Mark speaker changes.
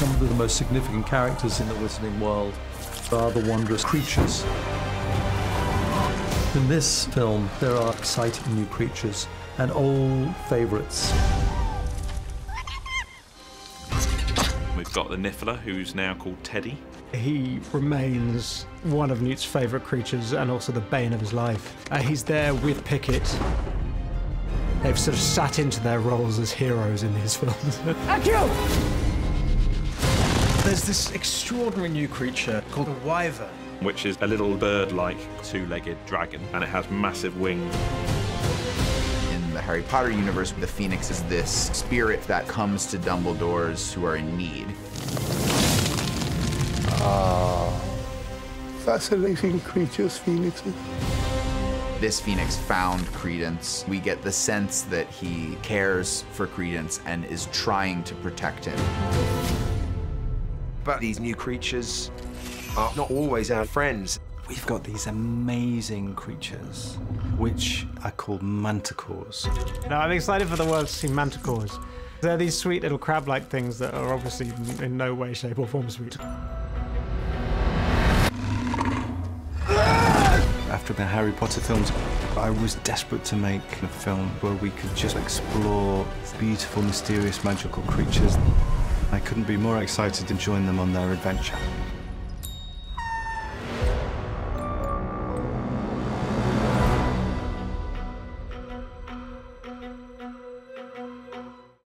Speaker 1: some of the most significant characters in the Wizarding world are the wondrous creatures. In this film, there are exciting new creatures and old favourites.
Speaker 2: We've got the Niffler, who's now called Teddy.
Speaker 3: He remains one of Newt's favourite creatures and also the bane of his life. Uh, he's there with Pickett. They've sort of sat into their roles as heroes in these films.
Speaker 4: There's this extraordinary new creature called a wyvern.
Speaker 2: which is a little bird-like two-legged dragon, and it has massive wings.
Speaker 5: In the Harry Potter universe, the Phoenix is this spirit that comes to Dumbledores who are in need. Ah.
Speaker 6: Fascinating creatures, phoenixes.
Speaker 5: This Phoenix found Credence. We get the sense that he cares for Credence and is trying to protect him.
Speaker 7: But these new creatures are not always our friends.
Speaker 8: We've got these amazing creatures, which are called manticores.
Speaker 3: Now, I'm excited for the world to see manticores. They're these sweet little crab-like things that are obviously in no way, shape, or form sweet.
Speaker 8: After the Harry Potter films, I was desperate to make a film where we could just explore beautiful, mysterious, magical creatures. I couldn't be more excited to join them on their adventure.